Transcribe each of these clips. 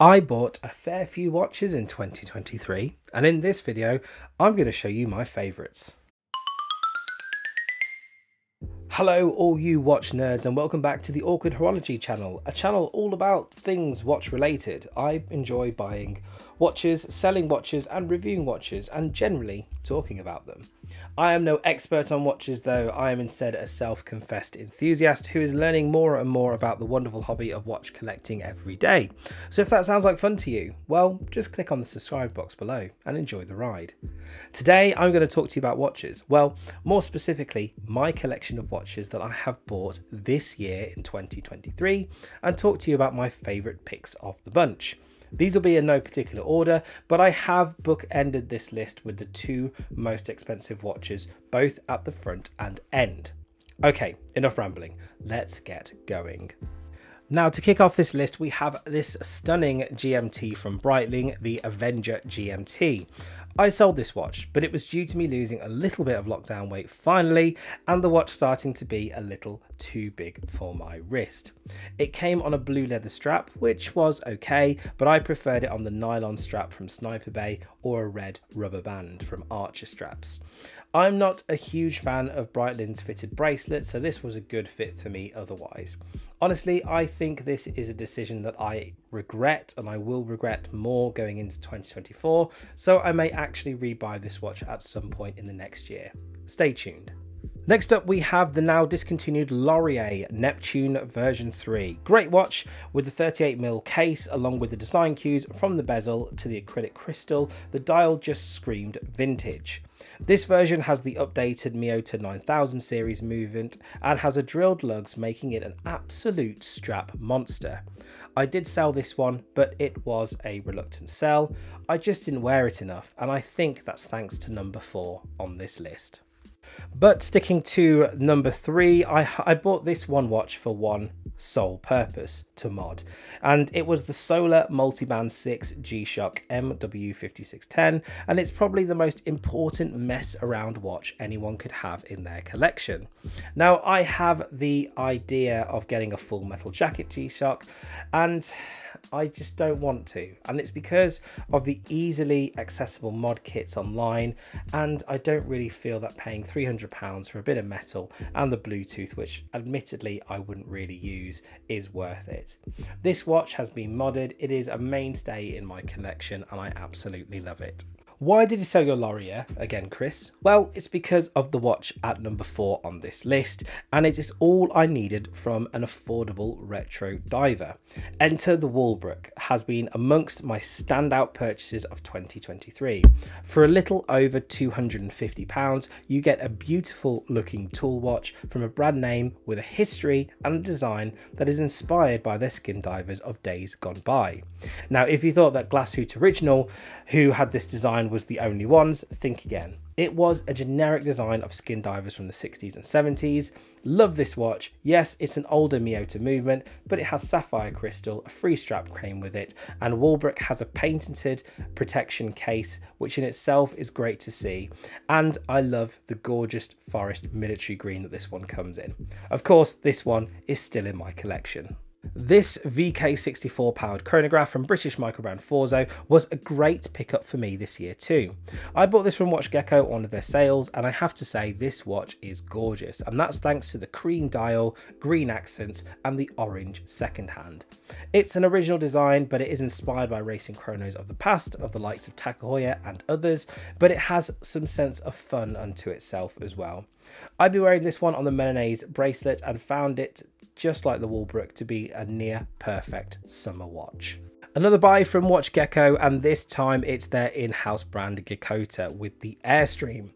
I bought a fair few watches in 2023 and in this video I'm going to show you my favourites. Hello all you watch nerds and welcome back to the Awkward Horology channel, a channel all about things watch related. I enjoy buying watches, selling watches and reviewing watches and generally talking about them. I am no expert on watches though, I am instead a self-confessed enthusiast who is learning more and more about the wonderful hobby of watch collecting every day. So if that sounds like fun to you, well just click on the subscribe box below and enjoy the ride. Today I'm going to talk to you about watches, well more specifically my collection of watches that I have bought this year in 2023 and talk to you about my favourite picks of the bunch. These will be in no particular order, but I have bookended this list with the two most expensive watches, both at the front and end. Okay, enough rambling. Let's get going. Now to kick off this list, we have this stunning GMT from Breitling, the Avenger GMT. I sold this watch, but it was due to me losing a little bit of lockdown weight finally, and the watch starting to be a little too big for my wrist. It came on a blue leather strap, which was okay, but I preferred it on the nylon strap from Sniper Bay or a red rubber band from Archer Straps. I'm not a huge fan of Breitling's fitted bracelet, so this was a good fit for me otherwise. Honestly, I think this is a decision that I regret and I will regret more going into 2024, so I may actually rebuy this watch at some point in the next year. Stay tuned. Next up we have the now discontinued Lorier Neptune version 3. Great watch with the 38mm case along with the design cues from the bezel to the acrylic crystal, the dial just screamed vintage. This version has the updated Miyota 9000 series movement and has a drilled lugs making it an absolute strap monster. I did sell this one but it was a reluctant sell, I just didn't wear it enough and I think that's thanks to number 4 on this list. But sticking to number three, I, I bought this one watch for one sole purpose to mod, and it was the Solar Multiband 6 G-Shock MW5610, and it's probably the most important mess around watch anyone could have in their collection. Now, I have the idea of getting a full metal jacket G-Shock, and I just don't want to. And it's because of the easily accessible mod kits online. And I don't really feel that paying £300 for a bit of metal and the Bluetooth, which admittedly I wouldn't really use, is worth it. This watch has been modded. It is a mainstay in my collection and I absolutely love it. Why did you sell your Lorier again, Chris? Well, it's because of the watch at number four on this list, and it is all I needed from an affordable retro diver. Enter the Walbrook has been amongst my standout purchases of 2023. For a little over £250, you get a beautiful looking tool watch from a brand name with a history and a design that is inspired by their skin divers of days gone by. Now, if you thought that Glashütte Original, who had this design was the only ones, think again. It was a generic design of skin divers from the 60s and 70s. Love this watch. Yes, it's an older Miyota movement, but it has sapphire crystal, a free strap came with it, and Walbrook has a patented protection case, which in itself is great to see. And I love the gorgeous forest military green that this one comes in. Of course, this one is still in my collection. This VK64 powered chronograph from British microbrand Forzo was a great pickup for me this year too. I bought this from Watch Gecko on their sales and I have to say this watch is gorgeous and that's thanks to the cream dial, green accents and the orange second hand. It's an original design but it is inspired by racing chronos of the past of the likes of Heuer and others but it has some sense of fun unto itself as well. I'd be wearing this one on the Milanese bracelet and found it just like the Walbrook to be a near perfect summer watch. Another buy from Watch Gecko, and this time it's their in-house brand Gekkota with the Airstream.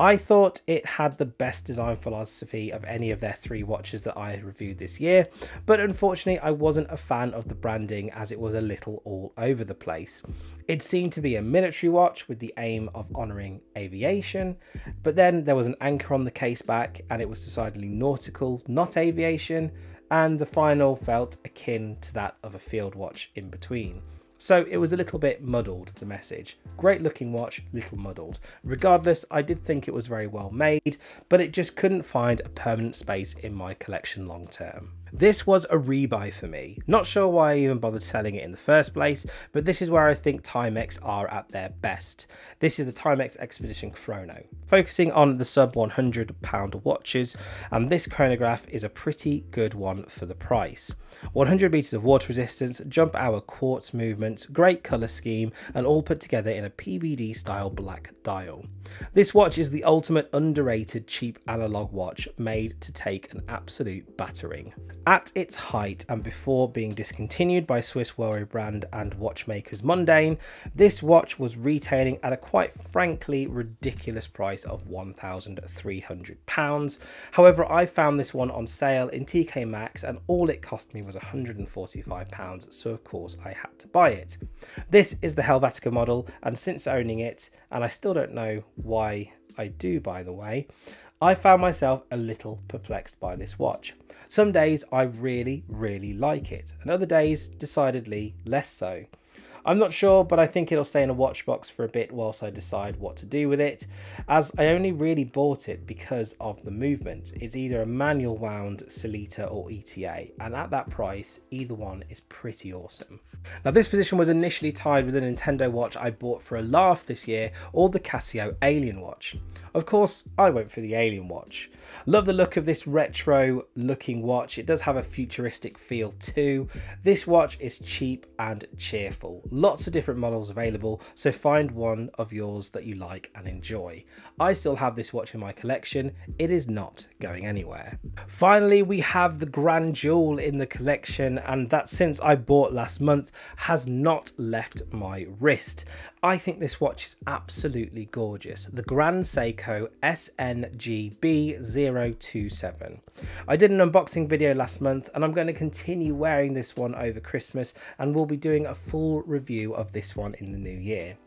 I thought it had the best design philosophy of any of their three watches that I reviewed this year, but unfortunately I wasn't a fan of the branding as it was a little all over the place. It seemed to be a military watch with the aim of honouring aviation, but then there was an anchor on the case back and it was decidedly nautical, not aviation, and the final felt akin to that of a field watch in between. So it was a little bit muddled, the message. Great looking watch, little muddled. Regardless, I did think it was very well made, but it just couldn't find a permanent space in my collection long term. This was a rebuy for me. Not sure why I even bothered selling it in the first place, but this is where I think Timex are at their best. This is the Timex Expedition Chrono, focusing on the sub 100 pound watches, and this chronograph is a pretty good one for the price. 100 meters of water resistance, jump hour quartz movement, great color scheme, and all put together in a PVD style black dial. This watch is the ultimate underrated cheap analog watch made to take an absolute battering. At its height and before being discontinued by Swiss Wellroy brand and watchmakers Mondaine, this watch was retailing at a quite frankly ridiculous price of £1,300. However, I found this one on sale in TK Maxx and all it cost me was £145, so of course I had to buy it. This is the Helvetica model, and since owning it, and I still don't know why I do by the way, I found myself a little perplexed by this watch. Some days I really, really like it, and other days decidedly less so. I'm not sure, but I think it'll stay in a watch box for a bit whilst I decide what to do with it, as I only really bought it because of the movement. It's either a manual wound Sellita or ETA, and at that price, either one is pretty awesome. Now this position was initially tied with a Nintendo watch I bought for a laugh this year, or the Casio Alien watch. Of course, I went for the Alien watch. Love the look of this retro looking watch. It does have a futuristic feel too. This watch is cheap and cheerful. Lots of different models available, so find one of yours that you like and enjoy. I still have this watch in my collection. It is not going anywhere. Finally, we have the grand jewel in the collection and that since I bought last month has not left my wrist. I think this watch is absolutely gorgeous. The Grand Seiko SNGB027. I did an unboxing video last month and I'm going to continue wearing this one over Christmas and we'll be doing a full review of this one in the new year.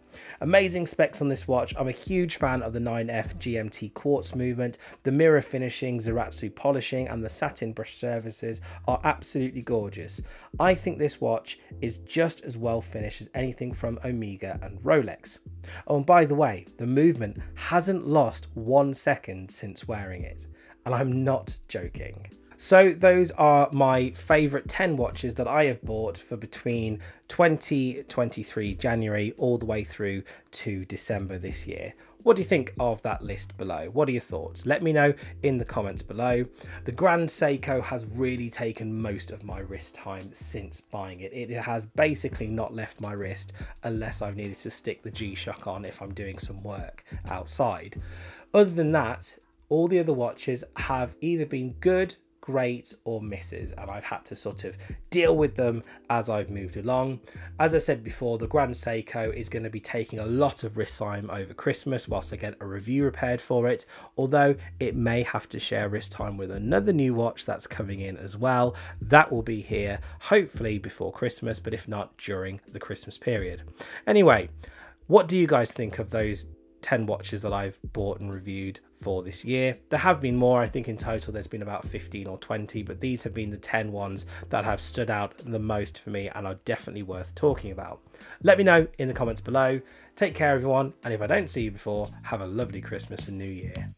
Amazing specs on this watch. I'm a huge fan of the 9F GMT quartz movement. The mirror finishing, Zaratsu polishing and the satin brush surfaces are absolutely gorgeous. I think this watch is just as well finished as anything from Omega and Rolex. Oh, and by the way, the movement hasn't lost one second since wearing it. And I'm not joking. So those are my favourite 10 watches that I have bought for between 2023 January all the way through to December this year. What do you think of that list below? What are your thoughts? Let me know in the comments below. The Grand Seiko has really taken most of my wrist time since buying it. It has basically not left my wrist unless I've needed to stick the G-Shock on if I'm doing some work outside. Other than that, all the other watches have either been good great or misses and I've had to sort of deal with them as I've moved along. As I said before, the Grand Seiko is going to be taking a lot of wrist time over Christmas whilst I get a review repaired for it, although it may have to share wrist time with another new watch that's coming in as well. That will be here hopefully before Christmas, but if not during the Christmas period. Anyway, what do you guys think of those 10 watches that I've bought and reviewed for this year. There have been more, I think in total there's been about 15 or 20, but these have been the 10 ones that have stood out the most for me and are definitely worth talking about. Let me know in the comments below. Take care everyone, and if I don't see you before, have a lovely Christmas and New Year.